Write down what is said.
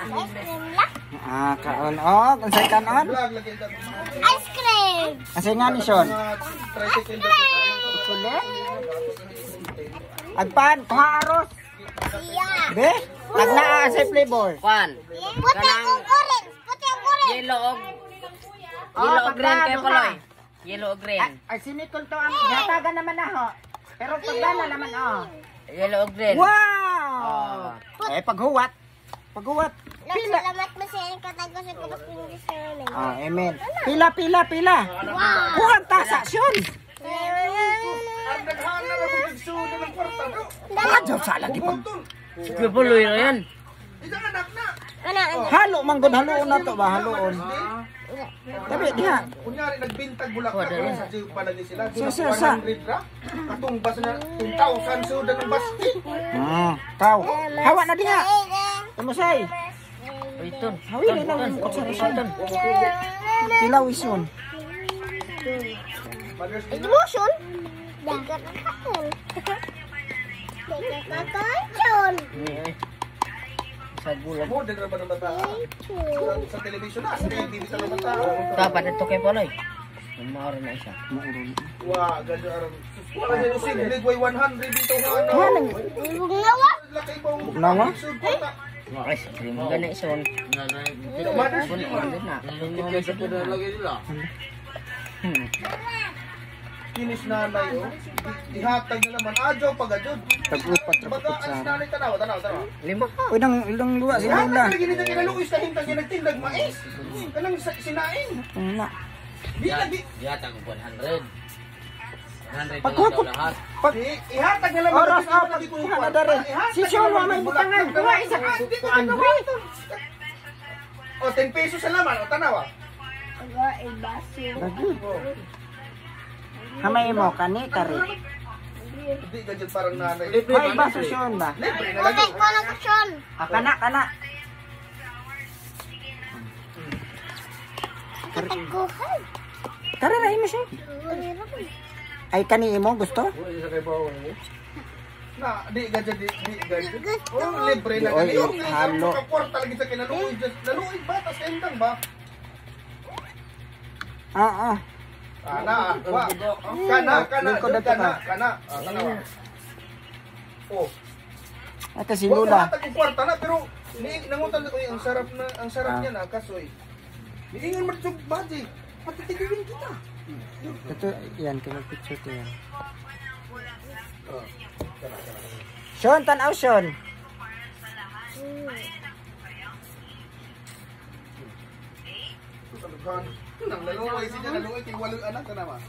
Ice cream lang. Ah, kaon. Oh, unsay kanon? Ice cream. Kasi nga ni Sean. Tricycle na Kulit. Agpan, kuha aros. Yeah. Be? Ag naa sa flavor. Kwan. Puti ang orange. Puti ang orange. Yellow og Oh, yellow og green kay ka? Yellow og green. Ay, ay sinikol to ang hatagan naman na ho. Pero pagdana naman oh. Yellow og green. Wow! Eh paghuwat. Paghuwat. Pila. Salamat mo sa iyong katagos sa pagkakinis sa amin. Oh, amen. Pila, pila, pila. Wow. Kuha tasa, Sean. Ang naghahanap na ako bigsudo ng kwarta. no? Kuha dyan sa lagi pag. Putol. Sige Paloy ra yan. Isang anak na. Ano, ano? Halo, manggod, haloon na to ba? Haloon. Tabi, diha. Kunyari nagbintag bulak Oh, na dali. sa jiw pa lagi sila. Sa- Sa sa- sa. 100 ra. Atong bas na 2,000 sudan ng basket. Hmm, tao. Hawa na diha. Kamusay. Ito. Hawi rin ang imukot sa resultan. Pila wison. Mother's Day na. Emotion? Dagat kakon. Dagat kakon. Ni ay. Sa gulag. Mo ra ba ng bata? Sa television na, sa TV sa bata. Dapat ito kay Paloy. Mamaoro na isa. Wa, ganda aram. Wala niya usig, ligway 100 dito nga ano. Hanang. Ngawa? Laki pa ang Nawa? Is, hindi mo. Mother's Puno Day mo man. din na. Sa puno. Hmm. Kinis. Ihatag na naman. Adyo pag adyo. Tag-upat, alis sa... nang ilang luwa Ihatag na na na mais. Kanang sa- sinain. Di lagi. Yata ko 100. 100 Pagkupot. Pag... Ihatag na lang. Oras Lagi- ah, lagi ko pagkuha na upuan. dare. Ihatag Si na Sean lang, wa may butangan. Kuha isa ka. Di ka Kuan, na. O, 10 pesos sa laman. O, tanaw ah. Lagi. Hamay mo, kani, kari. Hindi ka dyan parang nanay. May baso Sean ba? Libre na Puti lagi. ko kusyon. Ah, kana, kana. Kataguhan. Tara na mo siya. Ay, kani mo, gusto? Na, di ka dyan, di, di ka dyan. Oh, libre na Oy, lagi. Oh, halo. Kakwarta lagi sa kinaluoy. Naluoy ba? Tas endang ba? Ah, ah. Kana, wa. Kana, kana, na kana, ka. kana. Ah, kana wa. Oh, Ito si Lula. lahat ang kwarta na pero ni nangutan ko ang sarap na ang sarap niya na kasoy. Niingon mo jug baji. Patitigilin kita. Ito, yan, kaya picture to yan. Oh. Sean, tanaw, Sean. Nang naluoy siya, naluoy kay walo anak ka naman.